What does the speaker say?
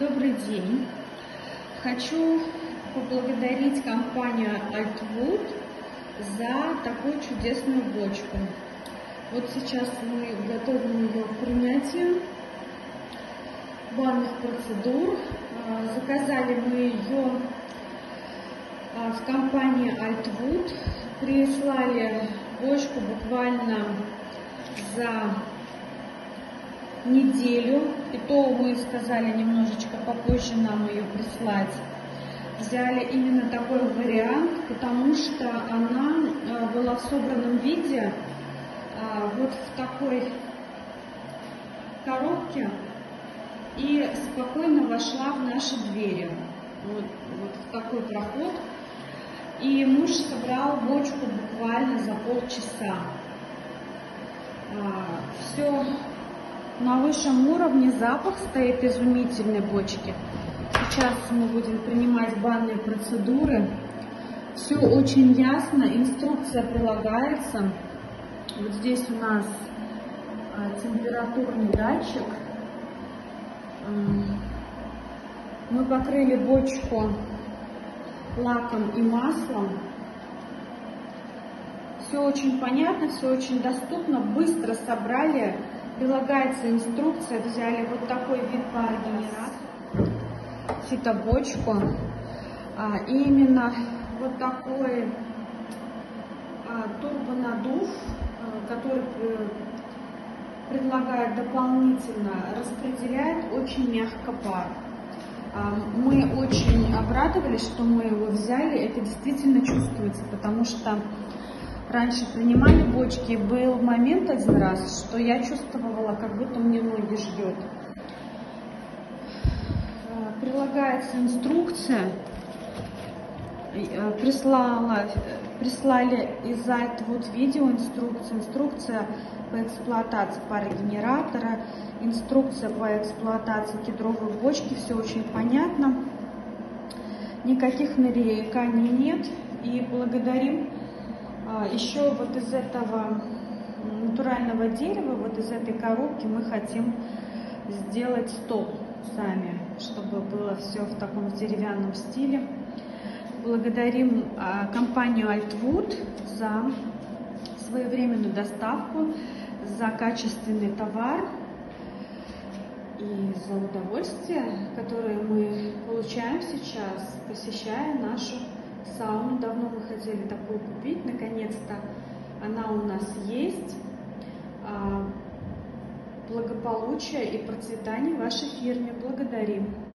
Добрый день. Хочу поблагодарить компанию Altwood за такую чудесную бочку. Вот сейчас мы готовим ее к принятию банных процедур. А, заказали мы ее а, в компании Altwood. Прислали бочку буквально за неделю, и то мы сказали немножечко попозже нам ее прислать. Взяли именно такой вариант, потому что она а, была в собранном виде а, вот в такой коробке и спокойно вошла в наши двери. Вот, вот в такой проход. И муж собрал бочку буквально за полчаса. А, Все на высшем уровне запах стоит изумительной бочки. Сейчас мы будем принимать банные процедуры. Все очень ясно, инструкция прилагается. Вот здесь у нас а, температурный датчик. Мы покрыли бочку лаком и маслом. Все очень понятно, все очень доступно, быстро собрали прилагается инструкция, взяли вот такой вид парогенератора, фитобочку, а, и именно вот такой а, турбонадув, а, который предлагает дополнительно, распределяет очень мягко пар. Мы очень обрадовались, что мы его взяли, это действительно чувствуется, потому что раньше принимали бочки, был момент один раз, что я чувствовала, как будто мне ноги ждет. Э, прилагается инструкция, э, прислала, прислали из за этого вот видео инструкция, инструкция по эксплуатации парогенератора, инструкция по эксплуатации кедровой бочки, все очень понятно. Никаких нареканий нет. И благодарим Еще вот из этого натурального дерева, вот из этой коробки мы хотим сделать стол сами, чтобы было все в таком деревянном стиле. Благодарим а, компанию Altwood за своевременную доставку, за качественный товар и за удовольствие, которое мы получаем сейчас, посещая нашу сауну. Давно мы хотели такую купить, наконец-то она у нас есть. А, благополучия и процветания вашей фирме. Благодарим.